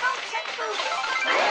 Don't send food.